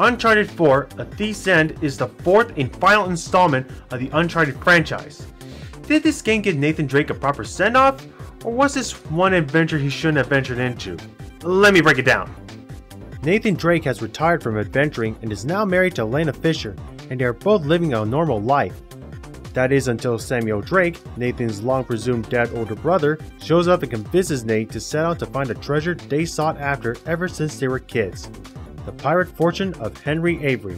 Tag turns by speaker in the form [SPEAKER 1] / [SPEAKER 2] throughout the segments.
[SPEAKER 1] Uncharted 4 A Thief's End is the fourth and final installment of the Uncharted franchise. Did this game give Nathan Drake a proper send off, or was this one adventure he shouldn't have ventured into? Let me break it down. Nathan Drake has retired from adventuring and is now married to Elena Fisher, and they are both living a normal life. That is until Samuel Drake, Nathan's long presumed dead older brother, shows up and convinces Nate to set out to find a treasure they sought after ever since they were kids the pirate fortune of Henry Avery.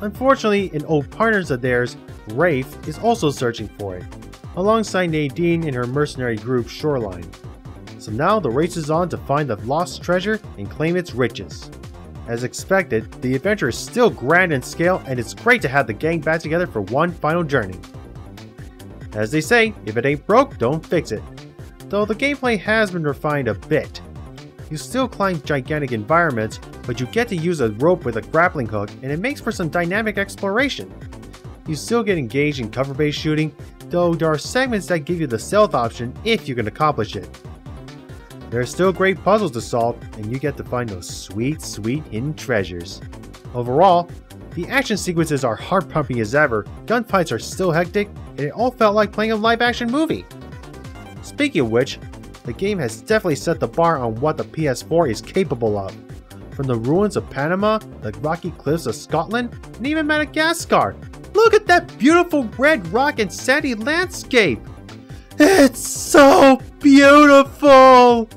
[SPEAKER 1] Unfortunately, an old partner of theirs, Rafe, is also searching for it, alongside Nadine and her mercenary group Shoreline. So now the race is on to find the lost treasure and claim its riches. As expected, the adventure is still grand in scale and it's great to have the gang back together for one final journey. As they say, if it ain't broke, don't fix it. Though the gameplay has been refined a bit. You still climb gigantic environments, but you get to use a rope with a grappling hook and it makes for some dynamic exploration. You still get engaged in cover-based shooting, though there are segments that give you the stealth option if you can accomplish it. There are still great puzzles to solve, and you get to find those sweet, sweet hidden treasures. Overall, the action sequences are heart pumping as ever, gunfights are still hectic, and it all felt like playing a live action movie. Speaking of which, the game has definitely set the bar on what the PS4 is capable of. From the ruins of Panama, the rocky cliffs of Scotland, and even Madagascar. Look at that beautiful red rock and sandy landscape! It's so beautiful!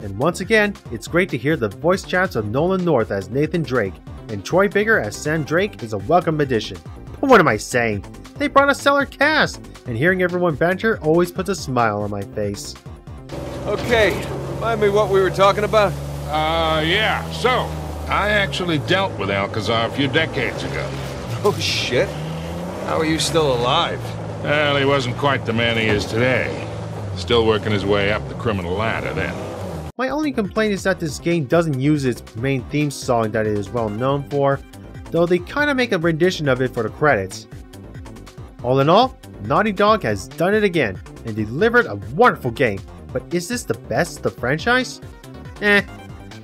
[SPEAKER 1] And once again, it's great to hear the voice chats of Nolan North as Nathan Drake, and Troy Baker as Sam Drake is a welcome addition. But what am I saying? They brought a stellar cast, and hearing everyone banter always puts a smile on my face.
[SPEAKER 2] Okay, remind me what we were talking about?
[SPEAKER 3] Uh, yeah, so, I actually dealt with Alcazar a few decades ago.
[SPEAKER 2] Oh shit. How are you still alive?
[SPEAKER 3] Well, he wasn't quite the man he is today. Still working his way up the criminal ladder then.
[SPEAKER 1] My only complaint is that this game doesn't use its main theme song that it is well known for, though they kinda make a rendition of it for the credits. All in all, Naughty Dog has done it again and delivered a wonderful game, but is this the best of the franchise? Eh,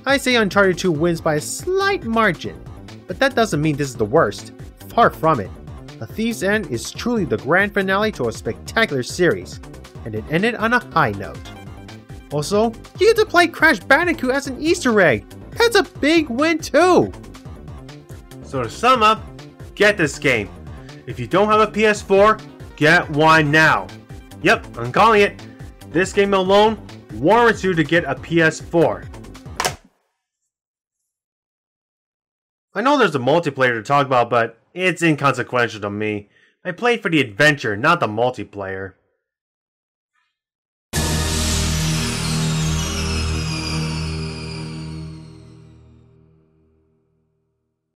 [SPEAKER 1] I say Uncharted 2 wins by a slight margin, but that doesn't mean this is the worst. Far from it. A Thief's End is truly the grand finale to a spectacular series, and it ended on a high note. Also, you get to play Crash Bandicoot as an Easter egg! That's a big win too! So to sum up, get this game. If you don't have a PS4, get one now. Yep, I'm calling it. This game alone warrants you to get a PS4. I know there's a multiplayer to talk about, but it's inconsequential to me. I played for the adventure, not the multiplayer.